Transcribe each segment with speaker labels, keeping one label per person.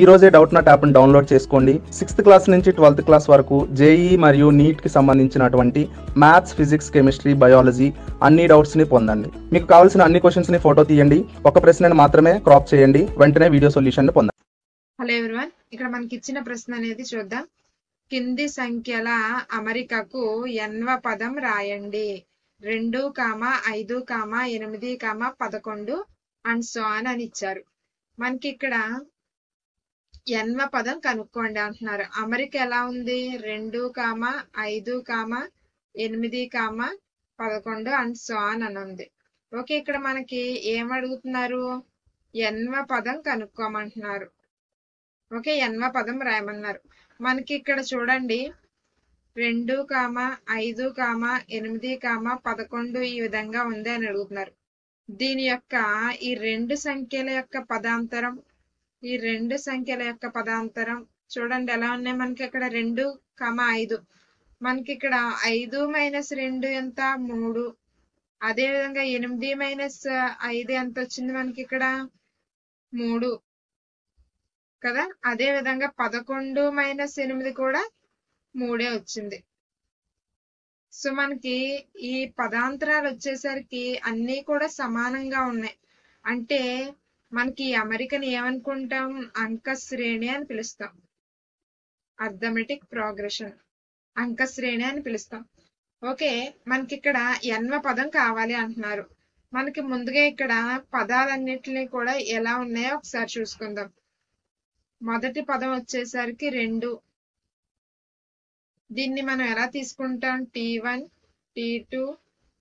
Speaker 1: ఈ రోజే Doubtnut యాప్ను డౌన్లోడ్ చేసుకోండి. సిక్స్త్ క్లాస్ నుంచి ట్వెల్త్ క్లాస్ వరకు జేఈ మరియు నీట్కి సంబంధించినటువంటి మ్యాథ్స్ ఫిజిక్స్ కెమిస్ట్రీ బయాలజీ అన్ని డౌట్స్ని పొందండి. మీకు కావాల్సిన అన్ని క్వశ్చన్స్ని ఫోటో తీయండి. ఒక ప్రశ్నను మాత్రమే క్రాప్ చేయండి. వెంటనే వీడియో సొల్యూషన్ పొందండి.
Speaker 2: హలో ఎవ్రీవన్ ఇక్కడ మనకి ఇచ్చిన ప్రశ్న అనేది చూద్దాం. కింది సంఖ్యల అమరికకు ఎన్వ పదం రాయండి. రెండు కామ ఐదు కామ ఎనిమిది కామ పదకొండు అండ్ సో అని అని ఇచ్చారు. మనకి ఇక్కడ ఎన్వ పదం కనుక్కోండి అంటున్నారు. అమరిక ఎలా ఉంది? రెండు కామ ఐదు కామ ఎనిమిది కామ పదకొండు అండ్ సాన్ అని అని ఉంది. ఓకే ఇక్కడ మనకి ఏం అడుగుతున్నారు? ఎన్వ పదం కనుక్కోమంటున్నారు. ఓకే ఎన్వ పదం రాయమన్నారు. మనకి ఇక్కడ చూడండి. రెండు కామ ఐదు కామ ఎనిమిది కామ పదకొండు ఈ విధంగా ఉంది అని అడుగుతున్నారు. దీని యొక్క ఈ రెండు సంఖ్యల యొక్క పదాంతరం ఈ రెండు సంఖ్యల యొక్క పదాంతరం చూడండి ఎలా ఉన్నాయి? మనకి ఇక్కడ రెండు కమ ఐదు. మనకి ఇక్కడ ఐదు మైనస్ రెండు ఎంత? మూడు. అదే విధంగా ఎనిమిది మైనస్ ఐదు ఎంత వచ్చింది మనకి ఇక్కడ? మూడు. కదా? అదే విధంగా పదకొండు మైనస్ ఎనిమిది కూడా మూడే వచ్చింది. సో మనకి ఈ పదాంతరాలు వచ్చేసరికి అన్నీ కూడా సమానంగా ఉన్నాయి. అంటే మనకి అమెరికన్ ఏమనుకుంటాం? అంక శ్రేణి అని పిలుస్తాం. Arithmetic progression. అంక శ్రేణి అని పిలుస్తాం. ఓకే మనకి ఇక్కడ ఎన్వ పదం కావాలి అంటున్నారు. మనకి ముందుగా ఇక్కడ పదాలన్నిటిని కూడా ఎలా ఉన్నాయో ఒకసారి చూసుకుందాం. మొదటి పదం వచ్చేసరికి రెండు. దీన్ని మనం ఎలా తీసుకుంటాం? T one T two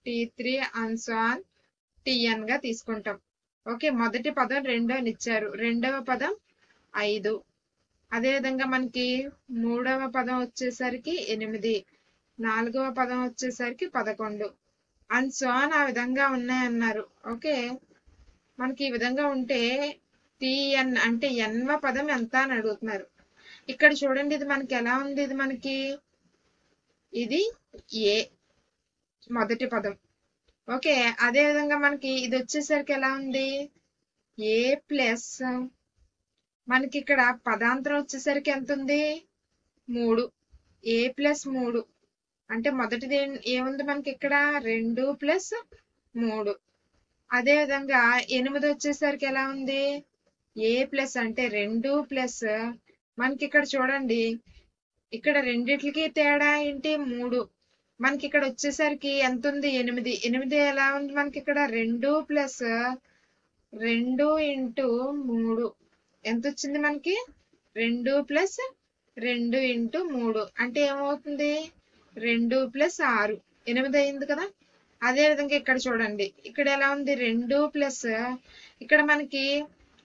Speaker 2: T three and so on టిఎన్గా తీసుకుంటాం. ఓకే మొదటి పదం రెండు అని ఇచ్చారు రెండవ పదం ఐదు. అదేవిధంగా మనకి మూడవ పదం వచ్చేసరికి ఎనిమిది. నాలుగవ పదం వచ్చేసరికి పదకొండు. అండ్ సోన్ ఆ విధంగా ఉన్నాయన్నారు. ఓకే మనకి ఈ విధంగా ఉంటే టిఎన్ అంటే ఎన్వ పదం ఎంత అని అడుగుతున్నారు. ఇక్కడ చూడండి ఇది మనకి ఎలా ఉంది? ఇది మనకి ఇది ఏ మొదటి పదం. ఓకే అదే విధంగా మనకి ఇది వచ్చేసరికి ఎలా ఉంది? ఏ ప్లస్ మనకి ఇక్కడ పదాంతరం వచ్చేసరికి ఎంత ఉంది? మూడు. ఏ ప్లస్ మూడు. అంటే మొదటిది ఏముంది మనకి ఇక్కడ? రెండు ప్లస్ మూడు. అదే విధంగా ఎనిమిది వచ్చేసరికి ఎలా ఉంది? ఏ ప్లస్ అంటే రెండు ప్లస్ మనకి ఇక్కడ చూడండి. ఇక్కడ రెండిట్లకి తేడా ఏంటి? మూడు. మనకి ఇక్కడ వచ్చేసరికి ఎంత ఉంది ఎనిమిది. ఎనిమిది ఎలా ఉంది మనకి ఇక్కడ రెండు ప్లస్ రెండు ఇంటూ మూడు. ఎంత వచ్చింది మనకి? రెండు ప్లస్ రెండు ఇంటూ మూడు. అంటే ఏమవుతుంది? రెండు ప్లస్ ఆరు. ఎనిమిది అయింది కదా? అదే విధంగా ఇక్కడ చూడండి. ఇక్కడ ఎలా ఉంది? రెండు ప్లస్ ఇక్కడ మనకి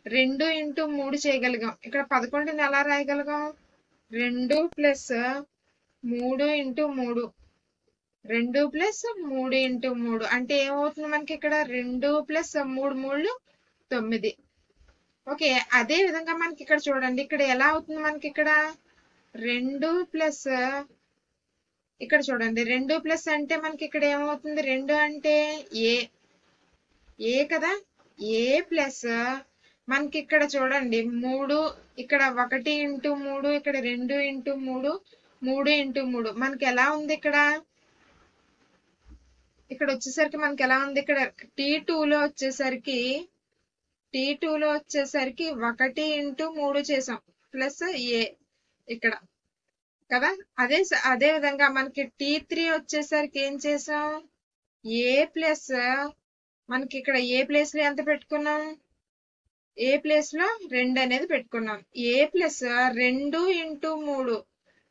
Speaker 2: రెండు ఇంటూ మూడు చేయగలిగాం. ఇక్కడ పదకొండుని ఎలా రాయగలిగాం? రెండు ప్లస్ మూడు ఇంటూ మూడు. రెండు ప్లస్ మూడు ఇంటూ మూడు. అంటే ఏమవుతుంది మనకి ఇక్కడ? రెండు ప్లస్ మూడు మూడు తొమ్మిది. ఓకే అదే విధంగా మనకి ఇక్కడ చూడండి. ఇక్కడ ఎలా అవుతుంది మనకి ఇక్కడ? రెండు ప్లస్ ఇక్కడ చూడండి. రెండు ప్లస్ అంటే మనకి ఇక్కడ ఏమవుతుంది? రెండు అంటే ఏ. ఏ కదా? ఏ ప్లస్ మనకి ఇక్కడ చూడండి. మూడు ఇక్కడ ఒకటి ఇంటూ మూడు ఇక్కడ రెండు ఇంటూ మూడు మూడు ఇంటూ మూడు. మనకి ఎలా ఉంది ఇక్కడ? ఇక్కడ వచ్చేసరికి మనకి ఎలా ఉంది? ఇక్కడ టీ లో వచ్చేసరికి టీ లో వచ్చేసరికి ఒకటి ఇంటూ మూడు చేసాం. ప్లస్ ఏ ఇక్కడ. కదా? అదే స- అదే విధంగా మనకి టీ త్రీ వచ్చేసరికి ఏం చేసాం? ఏ ప్లస్ మనకి ఇక్కడ ఏ ప్లేస్లో ఎంత పెట్టుకున్నాం? ఏ ప్లేస్లో రెండు అనేది పెట్టుకున్నాం. ఏ ప్లస్ రెండు ఇంటూ మూడు.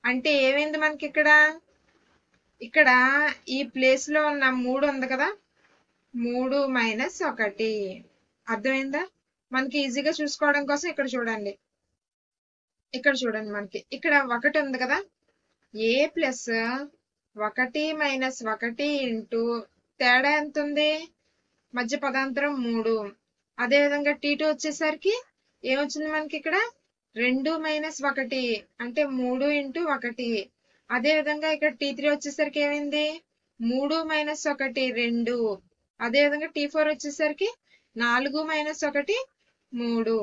Speaker 2: అంటే ఏమైంది మనకి ఇక్కడ? ఇక్కడ ఈ ప్లేస్లో ఉన్న మూడు ఉంది కదా? మూడు మైనస్ ఒకటి. అర్థమైందా? మనకి ఈజీగా చూసుకోవడం కోసం ఇక్కడ చూడండి. ఇక్కడ చూడండి మనకి. ఇక్కడ ఒకటి ఉంది కదా? ఏ ప్లస్ ఒకటి మైనస్ ఒకటి ఇంటూ తేడా ఎంత ఉంది మధ్య పదాంతరం మూడు. అదే విధంగా టీ టూ వచ్చేసరికి ఏమొచ్చింది మనకి ఇక్కడ? రెండు మైనస్ ఒకటి. అంటే మూడు ఇంటూ ఒకటి. అదే విధంగా ఇక్కడ టీ త్రీ వచ్చేసరికి ఏమైంది? మూడు మైనస్ ఒకటి రెండు. అదే విధంగా టీ ఫోర్ వచ్చేసరికి నాలుగు మైనస్ ఒకటి మూడు.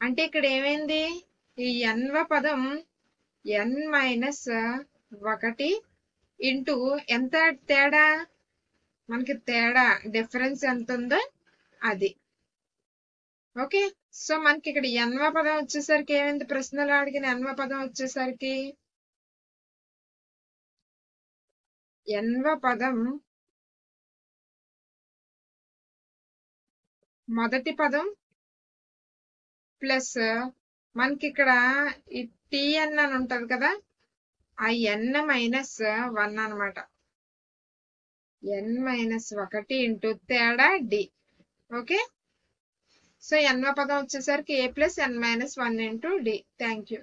Speaker 2: అంటే ఇక్కడ ఏమైంది? ఈ ఎన్వ పదం ఎన్ మైనస్ ఒకటి ఇంటూ ఎంత తేడా? మనకి తేడా డిఫరెన్స్ ఎంత ఉందో అది. ఓకే? సో మనకి ఇక్కడ ఎన్వ పదం వచ్చేసరికి ఏమైంది? ప్రశ్నలు అడిగిన ఎన్వ పదం వచ్చేసరికి ఎన్వ పదం మొదటి పదం ప్లస్ మనకి ఇక్కడ ఈ టిఎన్ అని ఉంటది కదా ఆ ఎన్ మైనస్ వన్ అనమాట ఎన్ మైనస్ ఒకటి ఇంటూ తేడా డి. ఓకే? సో ఎన్వ పదం వచ్చేసరికి A plus N minus one into D. Thank you.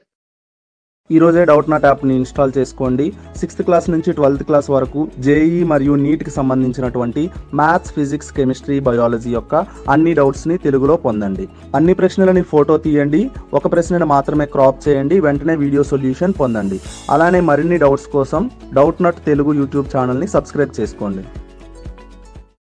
Speaker 1: ఈరోజే డౌట్ నాట్ యాప్ని ఇన్స్టాల్ చేసుకోండి. సిక్స్త్ క్లాస్ నుంచి ట్వెల్త్ క్లాస్ వరకు జేఈ మరియు నీట్కి సంబంధించినటువంటి మ్యాథ్స్ ఫిజిక్స్ కెమిస్ట్రీ బయాలజీ యొక్క అన్ని డౌట్స్ని తెలుగులో పొందండి. అన్ని ప్రశ్నలని ఫోటో తీయండి. ఒక ప్రశ్నను మాత్రమే క్రాప్ చేయండి. వెంటనే వీడియో సొల్యూషన్ పొందండి. అలానే మరిన్ని డౌట్స్ కోసం డౌట్ నాట్ తెలుగు యూట్యూబ్ ఛానల్ని సబ్స్క్రైబ్ చేసుకోండి.